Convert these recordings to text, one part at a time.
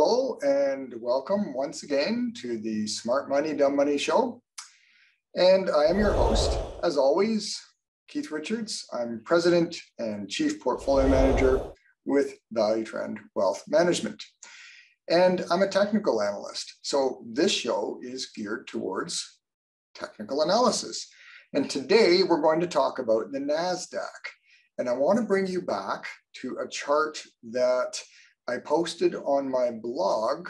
Hello and welcome once again to the Smart Money, Dumb Money show. And I am your host, as always, Keith Richards. I'm President and Chief Portfolio Manager with Value Trend Wealth Management. And I'm a technical analyst. So this show is geared towards technical analysis. And today we're going to talk about the NASDAQ. And I want to bring you back to a chart that I posted on my blog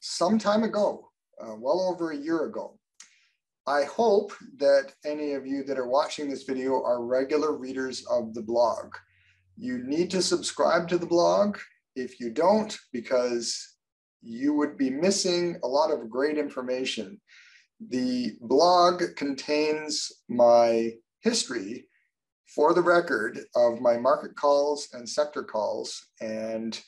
some time ago, uh, well over a year ago. I hope that any of you that are watching this video are regular readers of the blog. You need to subscribe to the blog if you don't, because you would be missing a lot of great information. The blog contains my history for the record of my market calls and sector calls and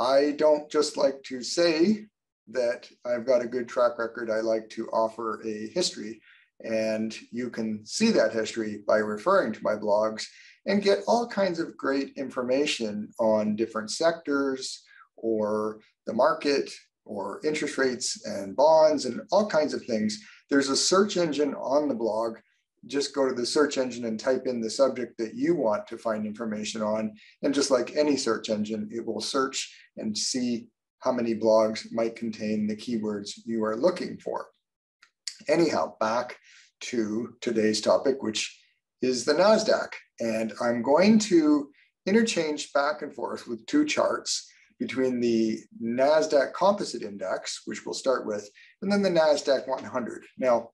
I don't just like to say that I've got a good track record. I like to offer a history. And you can see that history by referring to my blogs and get all kinds of great information on different sectors or the market or interest rates and bonds and all kinds of things. There's a search engine on the blog just go to the search engine and type in the subject that you want to find information on. And just like any search engine, it will search and see how many blogs might contain the keywords you are looking for. Anyhow, back to today's topic, which is the NASDAQ. And I'm going to interchange back and forth with two charts between the NASDAQ Composite Index, which we'll start with, and then the NASDAQ 100. Now,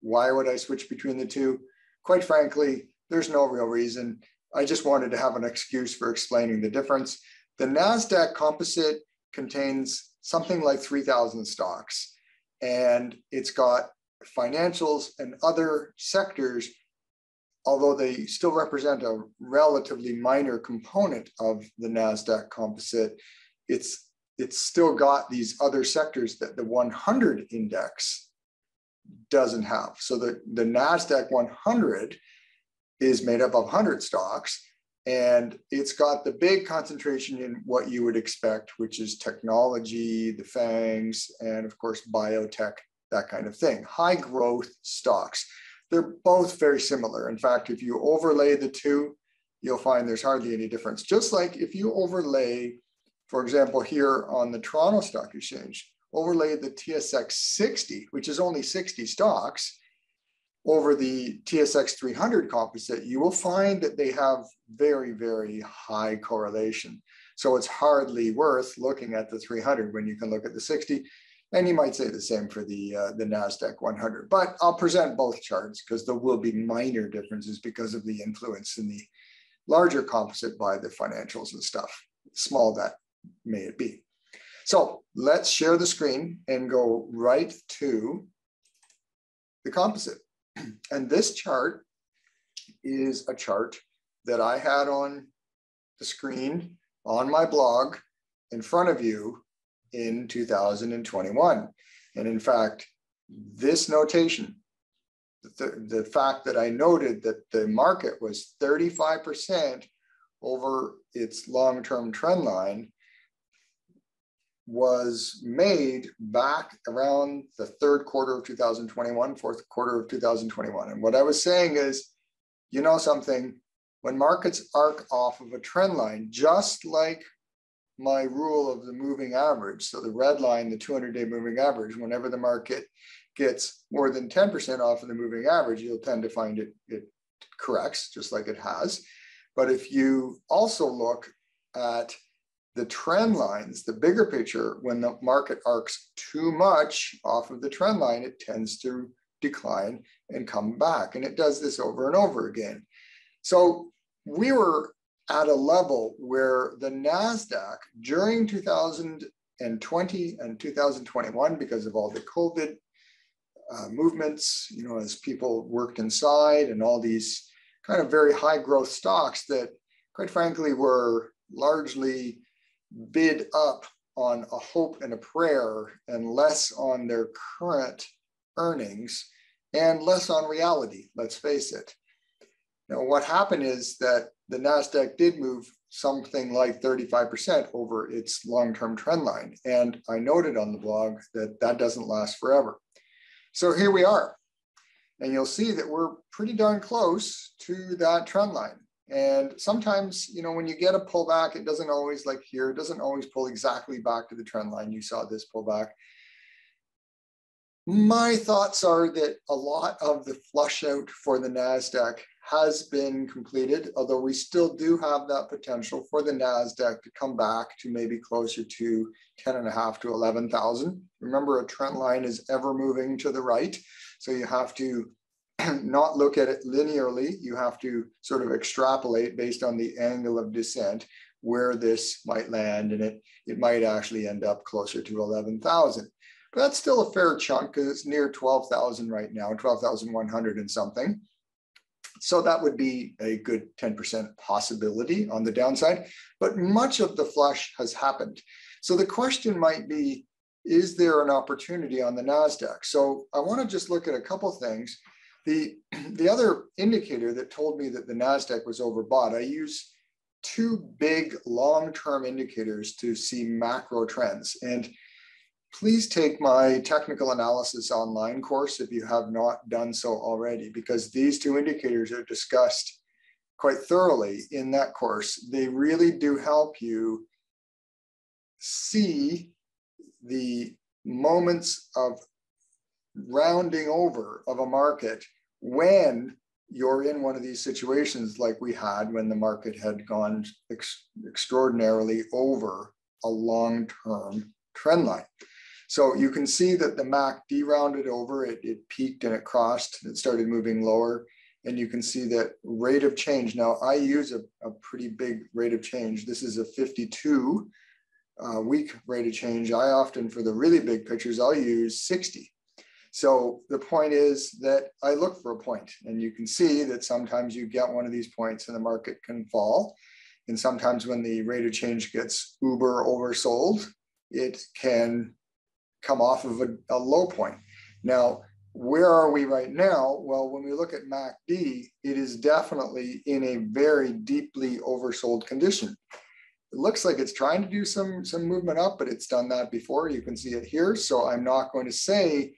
why would I switch between the two? Quite frankly, there's no real reason. I just wanted to have an excuse for explaining the difference. The NASDAQ composite contains something like 3,000 stocks, and it's got financials and other sectors, although they still represent a relatively minor component of the NASDAQ composite, it's, it's still got these other sectors that the 100 index doesn't have. So the, the NASDAQ 100 is made up of 100 stocks and it's got the big concentration in what you would expect, which is technology, the FANGs, and of course, biotech, that kind of thing. High growth stocks. They're both very similar. In fact, if you overlay the two, you'll find there's hardly any difference. Just like if you overlay, for example, here on the Toronto Stock Exchange, overlay the TSX 60, which is only 60 stocks, over the TSX 300 composite, you will find that they have very, very high correlation. So it's hardly worth looking at the 300 when you can look at the 60. And you might say the same for the, uh, the NASDAQ 100. But I'll present both charts because there will be minor differences because of the influence in the larger composite by the financials and stuff, small that may it be. So let's share the screen and go right to the composite. And this chart is a chart that I had on the screen on my blog in front of you in 2021. And in fact, this notation, the, the fact that I noted that the market was 35% over its long-term trend line was made back around the third quarter of 2021, fourth quarter of 2021. And what I was saying is, you know something, when markets arc off of a trend line, just like my rule of the moving average, so the red line, the 200 day moving average, whenever the market gets more than 10% off of the moving average, you'll tend to find it, it corrects just like it has. But if you also look at the trend lines, the bigger picture, when the market arcs too much off of the trend line, it tends to decline and come back. And it does this over and over again. So we were at a level where the NASDAQ during 2020 and 2021, because of all the COVID uh, movements, you know, as people worked inside and all these kind of very high growth stocks that, quite frankly, were largely bid up on a hope and a prayer and less on their current earnings and less on reality, let's face it. Now, what happened is that the NASDAQ did move something like 35% over its long-term trend line. And I noted on the blog that that doesn't last forever. So here we are. And you'll see that we're pretty darn close to that trend line. And sometimes, you know, when you get a pullback, it doesn't always like here, it doesn't always pull exactly back to the trend line. You saw this pullback. My thoughts are that a lot of the flush out for the NASDAQ has been completed, although we still do have that potential for the NASDAQ to come back to maybe closer to 10 and a half to 11,000. Remember a trend line is ever moving to the right. So you have to not look at it linearly. You have to sort of extrapolate based on the angle of descent where this might land and it, it might actually end up closer to 11,000. But that's still a fair chunk because it's near 12,000 right now, 12,100 and something. So that would be a good 10% possibility on the downside, but much of the flush has happened. So the question might be, is there an opportunity on the NASDAQ? So I wanna just look at a couple things. The, the other indicator that told me that the NASDAQ was overbought, I use two big long-term indicators to see macro trends. And please take my technical analysis online course if you have not done so already, because these two indicators are discussed quite thoroughly in that course. They really do help you see the moments of rounding over of a market when you're in one of these situations like we had when the market had gone ex extraordinarily over a long-term trend line. So you can see that the MACD rounded over, it, it peaked and it crossed, it started moving lower. And you can see that rate of change. Now I use a, a pretty big rate of change. This is a 52 uh, week rate of change. I often, for the really big pictures, I'll use 60. So the point is that I look for a point and you can see that sometimes you get one of these points and the market can fall. And sometimes when the rate of change gets uber oversold, it can come off of a, a low point. Now, where are we right now? Well, when we look at MACD, it is definitely in a very deeply oversold condition. It looks like it's trying to do some, some movement up, but it's done that before. You can see it here. So I'm not going to say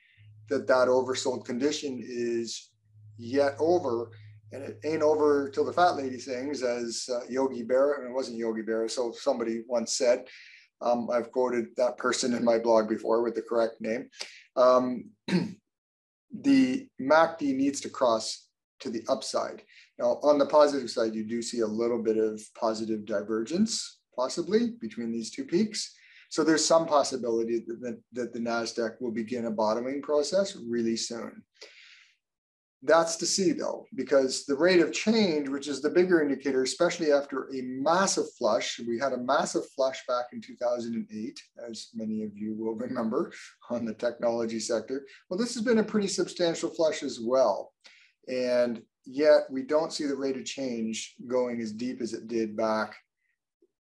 that that oversold condition is yet over. And it ain't over till the fat lady sings, as uh, Yogi Berra, and it wasn't Yogi Berra, so somebody once said, um, I've quoted that person in my blog before with the correct name. Um, the MACD needs to cross to the upside. Now, on the positive side, you do see a little bit of positive divergence, possibly, between these two peaks. So there's some possibility that, that, that the NASDAQ will begin a bottoming process really soon. That's to see though, because the rate of change, which is the bigger indicator, especially after a massive flush, we had a massive flush back in 2008, as many of you will remember on the technology sector. Well, this has been a pretty substantial flush as well. And yet we don't see the rate of change going as deep as it did back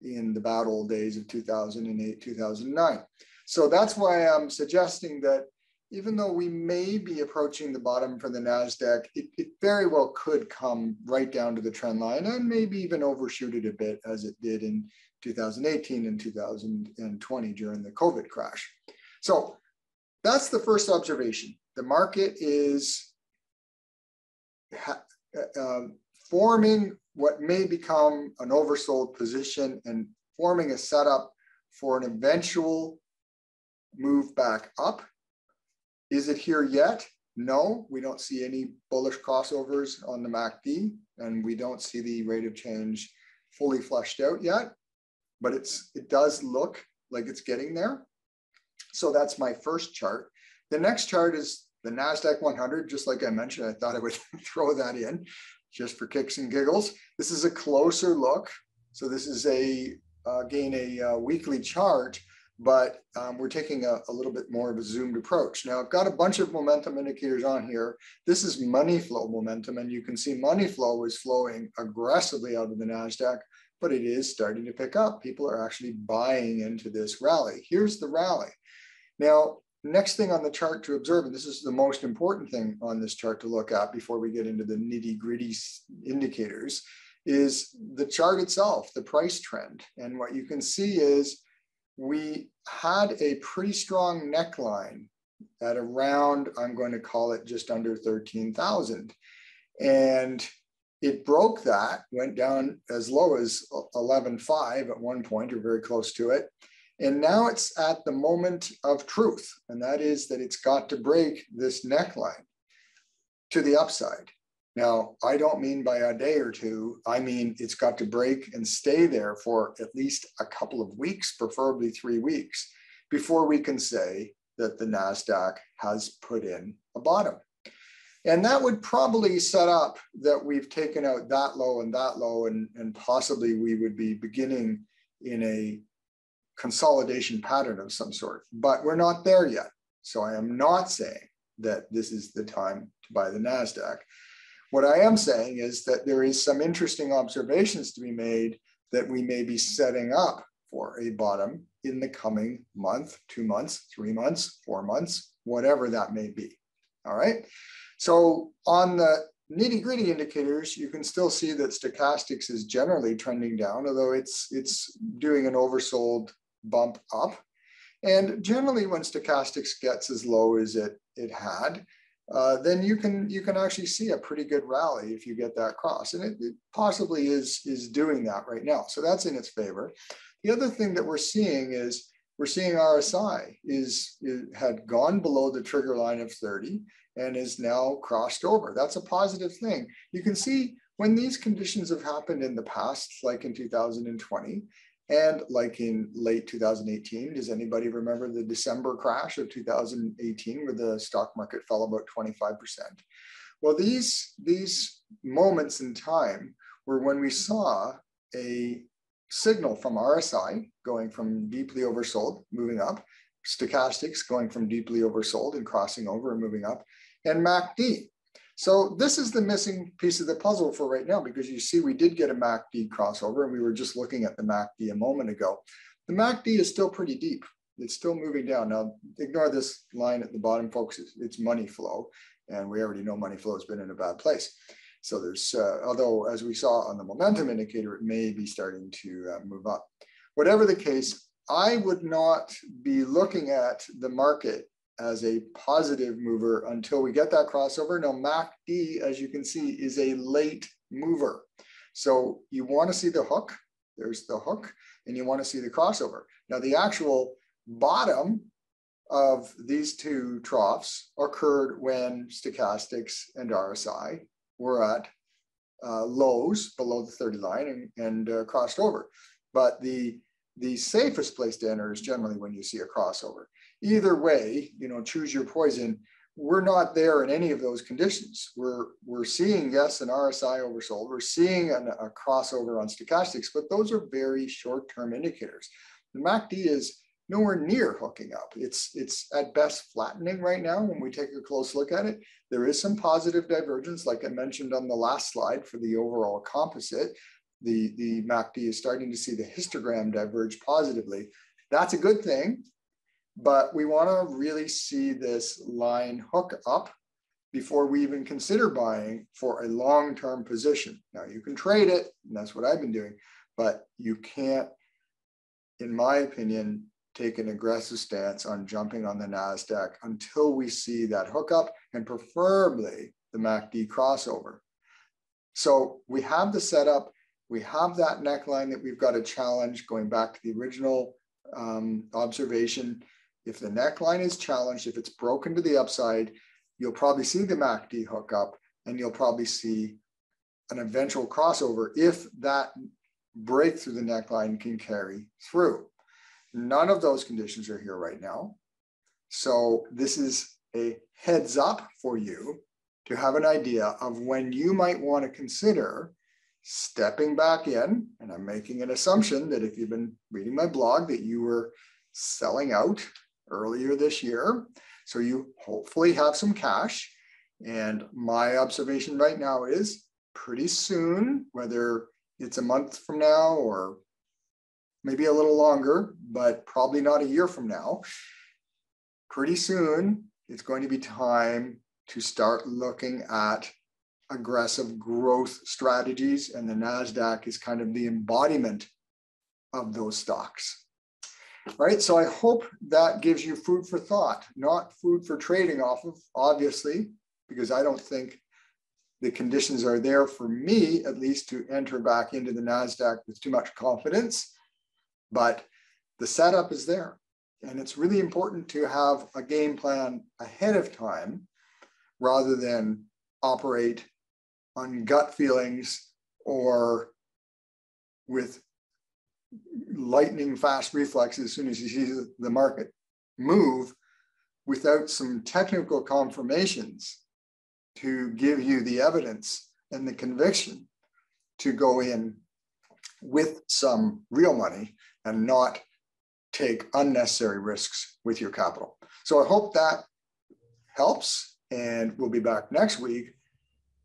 in the bad old days of 2008, 2009. So that's why I'm suggesting that even though we may be approaching the bottom for the NASDAQ, it, it, very well could come right down to the trend line and maybe even overshoot it a bit as it did in 2018 and 2020 during the COVID crash. So that's the first observation. The market is uh, forming what may become an oversold position and forming a setup for an eventual move back up is it here yet? No, we don't see any bullish crossovers on the MACD, and we don't see the rate of change fully flushed out yet, but it's it does look like it's getting there. So that's my first chart. The next chart is the NASDAQ 100, just like I mentioned, I thought I would throw that in just for kicks and giggles. This is a closer look. So this is a, uh, again, a uh, weekly chart but um, we're taking a, a, little bit more of a zoomed approach. Now I've got a bunch of momentum indicators on here. This is money flow momentum, and you can see money flow is flowing aggressively out of the NASDAQ, but it is starting to pick up. People are actually buying into this rally. Here's the rally. Now, next thing on the chart to observe, and this is the most important thing on this chart to look at before we get into the nitty gritty indicators, is the chart itself, the price trend. And what you can see is we had a pretty strong neckline at around, I'm going to call it just under 13,000. And it broke that, went down as low as 11.5 at one point or very close to it. And now it's at the moment of truth. And that is that it's got to break this neckline to the upside. Now, I don't mean by a day or two, I mean it's got to break and stay there for at least a couple of weeks, preferably three weeks, before we can say that the NASDAQ has put in a bottom. And that would probably set up that we've taken out that low and that low, and, and possibly we would be beginning in a consolidation pattern of some sort. But we're not there yet. So I am not saying that this is the time to buy the NASDAQ. What I am saying is that there is some interesting observations to be made that we may be setting up for a bottom in the coming month, two months, three months, four months, whatever that may be. All right. So on the nitty gritty indicators, you can still see that stochastics is generally trending down, although it's, it's doing an oversold bump up. And generally when stochastics gets as low as it, it had, uh, then you can you can actually see a pretty good rally if you get that cross, and it, it, possibly is is doing that right now. So that's in its favor. The other thing that we're seeing is we're seeing RSI is, is had gone below the trigger line of 30 and is now crossed over. That's a positive thing. You can see when these conditions have happened in the past, like in 2020, and like in late 2018, does anybody remember the December crash of 2018 where the stock market fell about 25%? Well, these, these moments in time were when we saw a signal from RSI going from deeply oversold, moving up, stochastics going from deeply oversold and crossing over and moving up, and MACD so this is the missing piece of the puzzle for right now, because you see we did get a MACD crossover and we were just looking at the MACD a moment ago. The MACD is still pretty deep. It's still moving down. Now, ignore this line at the bottom, folks. It's, money flow. And we already know money flow has been in a bad place. So there's, uh, although as we saw on the momentum indicator, it may be starting to uh, move up. Whatever the case, I would not be looking at the market as a positive mover until we get that crossover. Now MACD, as you can see, is a late mover. So you want to see the hook. There's the hook, and you want to see the crossover. Now the actual bottom of these two troughs occurred when stochastics and RSI were at uh, lows below the 30 line and, and uh, crossed over. But the, the safest place to enter is generally when you see a crossover either way, you know, choose your poison. We're not there in any of those conditions. We're we're seeing yes an RSI oversold. We're seeing an, a crossover on stochastics, but those are very short-term indicators. The MACD is nowhere near hooking up. It's it's at best flattening right now. When we take a close look at it, there is some positive divergence, like I mentioned on the last slide for the overall composite. The the MACD is starting to see the histogram diverge positively. That's a good thing but we want to really see this line hook up before we even consider buying for a long-term position. Now you can trade it, and that's what I've been doing, but you can't, in my opinion, take an aggressive stance on jumping on the NASDAQ until we see that hookup and preferably the MACD crossover. So we have the setup, we have that neckline that we've got to challenge going back to the original um, observation if the neckline is challenged, if it's broken to the upside, you'll probably see the MACD hook up and you'll probably see an eventual crossover if that break through the neckline can carry through. None of those conditions are here right now. So this is a heads up for you to have an idea of when you might want to consider stepping back in. And I'm making an assumption that if you've been reading my blog that you were selling out earlier this year. So you hopefully have some cash. And my observation right now is pretty soon, whether it's a month from now or maybe a little longer, but probably not a year from now, pretty soon it's going to be time to start looking at aggressive growth strategies, and the NASDAQ is kind of the embodiment of those stocks. Right, so I hope that gives you food for thought, not food for trading off of, obviously, because I don't think the conditions are there for me, at least, to enter back into the NASDAQ with too much confidence. But the setup is there. And it's really important to have a game plan ahead of time rather than operate on gut feelings or with lightning fast reflexes as soon as you see the market move without some technical confirmations to give you the evidence and the conviction to go in with some real money and not take unnecessary risks with your capital. So I hope that helps. And we'll be back next week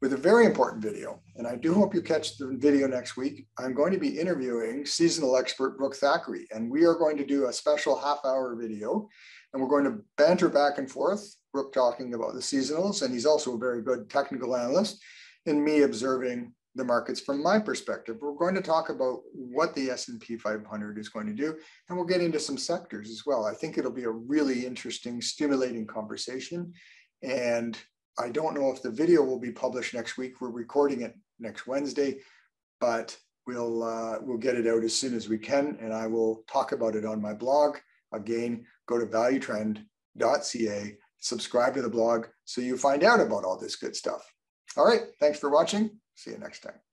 with a very important video. And I do hope you catch the video next week. I'm going to be interviewing seasonal expert Brooke Thackray, and we are going to do a special half hour video. And we're going to banter back and forth, Brooke talking about the seasonals, and he's also a very good technical analyst, and me observing the markets from my perspective. We're going to talk about what the S&P 500 is going to do, and we'll get into some sectors as well. I think it'll be a really interesting, stimulating conversation. And I don't know if the video will be published next week. We're recording it next Wednesday, but we'll uh, we'll get it out as soon as we can, and I will talk about it on my blog. Again, go to valuetrend.ca, subscribe to the blog so you find out about all this good stuff. All right, thanks for watching. See you next time.